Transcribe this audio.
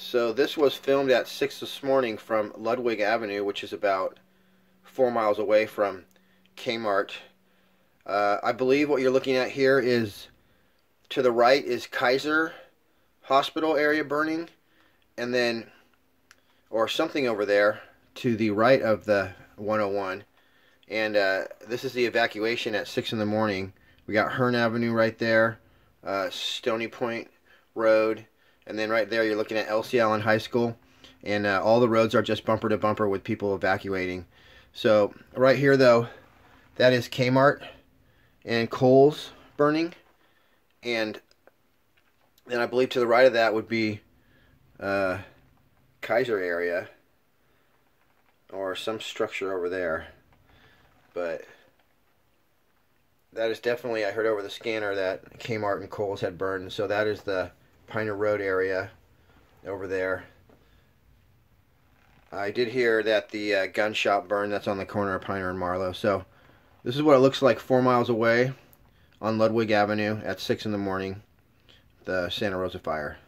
So this was filmed at 6 this morning from Ludwig Avenue, which is about four miles away from Kmart. Uh, I believe what you're looking at here is to the right is Kaiser Hospital area burning, and then, or something over there to the right of the 101. And uh, this is the evacuation at 6 in the morning. We got Hearn Avenue right there, uh, Stony Point Road, and then right there you're looking at Elsie Allen High School. And uh, all the roads are just bumper to bumper with people evacuating. So right here though, that is Kmart and Kohl's burning. And then I believe to the right of that would be uh, Kaiser area or some structure over there. But that is definitely, I heard over the scanner that Kmart and Kohl's had burned. So that is the Piner Road area over there. I did hear that the uh, gun shop burned. That's on the corner of Piner and Marlow. So this is what it looks like four miles away on Ludwig Avenue at 6 in the morning, the Santa Rosa fire.